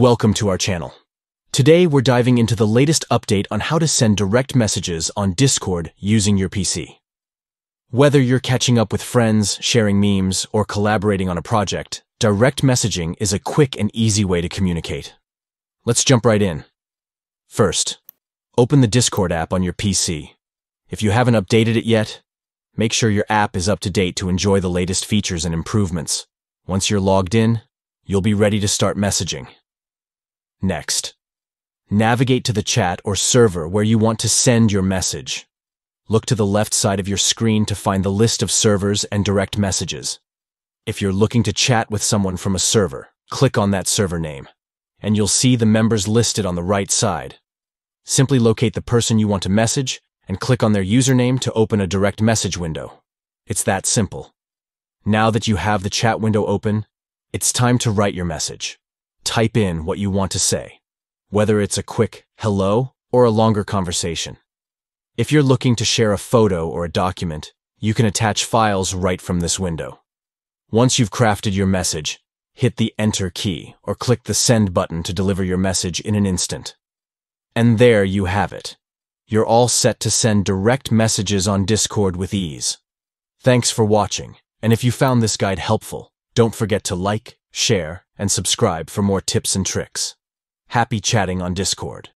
Welcome to our channel. Today we're diving into the latest update on how to send direct messages on Discord using your PC. Whether you're catching up with friends, sharing memes, or collaborating on a project, direct messaging is a quick and easy way to communicate. Let's jump right in. First, open the Discord app on your PC. If you haven't updated it yet, make sure your app is up to date to enjoy the latest features and improvements. Once you're logged in, you'll be ready to start messaging. Next, navigate to the chat or server where you want to send your message. Look to the left side of your screen to find the list of servers and direct messages. If you're looking to chat with someone from a server, click on that server name, and you'll see the members listed on the right side. Simply locate the person you want to message and click on their username to open a direct message window. It's that simple. Now that you have the chat window open, it's time to write your message type in what you want to say, whether it's a quick hello or a longer conversation. If you're looking to share a photo or a document, you can attach files right from this window. Once you've crafted your message, hit the Enter key or click the Send button to deliver your message in an instant. And there you have it. You're all set to send direct messages on Discord with ease. Thanks for watching, and if you found this guide helpful, don't forget to like, share, and subscribe for more tips and tricks. Happy chatting on Discord.